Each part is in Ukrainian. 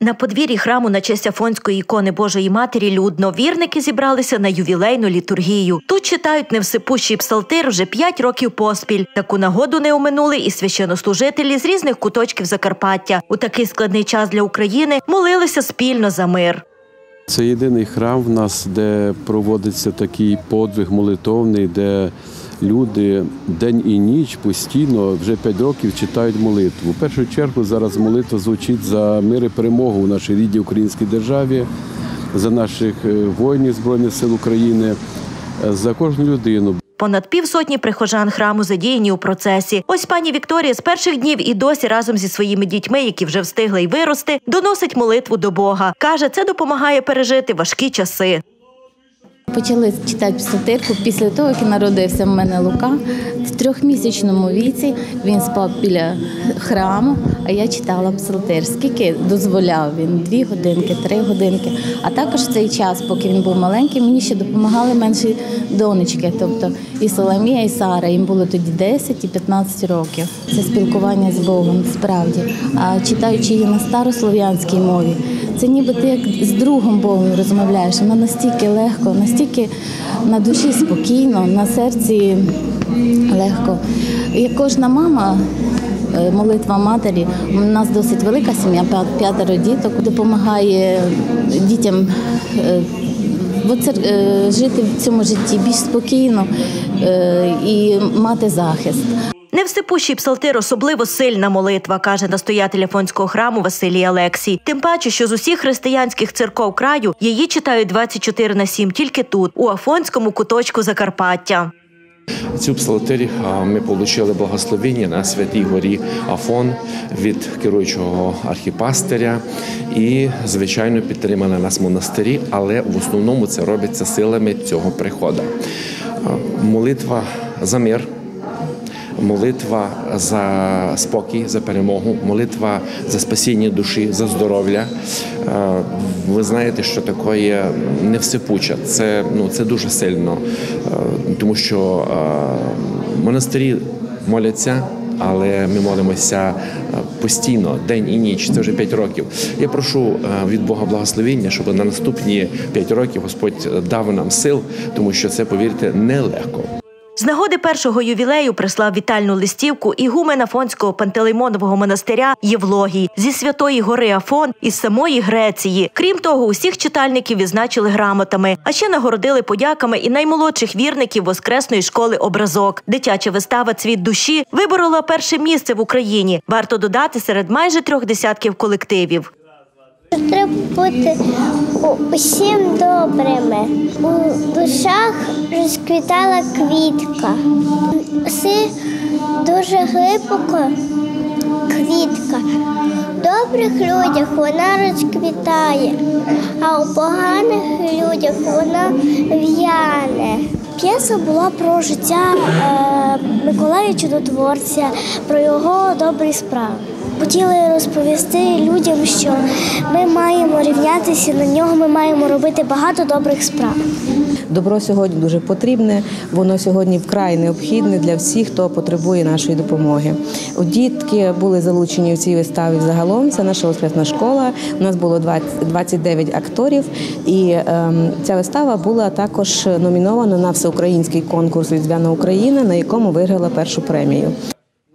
На подвір'ї храму на честь Афонської ікони Божої Матері людно вірники зібралися на ювілейну літургію. Тут читають невсипущий псалтир вже п'ять років поспіль. Таку нагоду не оминули і священнослужителі з різних куточків Закарпаття. У такий складний час для України молилися спільно за мир. Це єдиний храм в нас, де проводиться такий подвиг молитовний, де люди день і ніч постійно вже п'ять років читають молитву. В першу чергу зараз молитва звучить за мир і перемогу в нашій рідній українській державі, за наших е, воїнів Збройних сил України, е, за кожну людину. Понад півсотні прихожан храму задіяні у процесі. Ось пані Вікторія з перших днів і досі разом зі своїми дітьми, які вже встигли й вирости, доносить молитву до Бога. Каже, це допомагає пережити важкі часи. Почали читати псалтирку після того, як народився в мене Лука. В трьохмісячному віці він спав біля храму, а я читала псалтир. Скільки дозволяв він? Дві годинки, три годинки. А також в цей час, поки він був маленький, мені ще допомагали менші донечки, тобто і Соломія, і Сара. Їм було тоді 10 і 15 років. Це спілкування з Богом, справді. А читаючи її на старослов'янській мові, це ніби ти як з другом Богом розмовляєш. Вона настільки легко, настільки на душі спокійно, на серці легко. Як кожна мама. е, Молитва матері. У нас досить велика сім'я, п'ятеро діток, допомагає дітям е, е, жити в цьому житті більш спокійно і мати захист. Невсипущий псалтир особливо сильна молитва, каже настоятель Афонського храму Василій Алексій. Тим паче, що з усіх християнських церков краю її читають 24 на 7 тільки тут, у Афонському куточку Закарпаття. Цю псалтирі ми отримали благословення на святій горі Афон від керуючого архіпастиря і, звичайно, підтримали нас монастирі, але в основному це робиться силами цього приходу. Молитва за мир. Молитва за спокій, за перемогу, молитва за спасіння душі, за здоров'я. Е, Ви знаєте, що таке невсипуча. Це ну це дуже сильно, е, тому що е, монастирі моляться. Але ми молимося постійно, день і ніч. Це вже п'ять років. Я прошу від Бога благословення, щоб на наступні п'ять років Господь дав нам сил, тому що це, повірте, нелегко. З нагоди першого ювілею прислав вітальну листівку ігумен Афонського пантелеймонового монастиря Євлогій зі святої гори Афон із самої Греції. Крім того, усіх читальників відзначили грамотами, а ще нагородили подяками і наймолодших вірників Воскресної школи образок. Дитяча вистава Цвіт душі виборола перше місце в Україні. Варто додати серед майже трьох десятків колективів. Треба бути усім добрими. У душах розквітала квітка. Всі дуже глибоко квітка. В добрих людях вона розквітає, а у поганих людях вона в'яне. П'єса була про життя е, Миколая Чудотворця, про його добрі справи. Хотіли розповісти людям, що ми маємо рівнятися на нього, ми маємо робити багато добрих справ. Добро сьогодні дуже потрібне, воно сьогодні вкрай необхідне для всіх, хто потребує нашої допомоги. Дітки були залучені в цій виставі загалом. Це наша воскресна школа. У нас було 20 29 акторів, і ем, ця вистава була також номінована на всеукраїнський конкурс Різдвяна Україна, на якому виграла першу премію.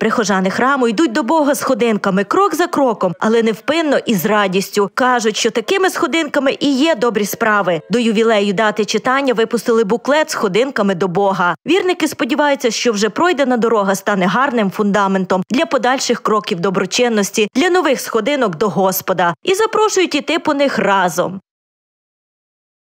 Прихожани храму йдуть до Бога сходинками, крок за кроком, але невпинно і з радістю. Кажуть, що такими сходинками і є добрі справи. До ювілею дати читання випустили буклет з ходинками до Бога. Вірники сподіваються, що вже пройдена дорога стане гарним фундаментом для подальших кроків доброчинності, для нових сходинок до Господа і запрошують іти по них разом.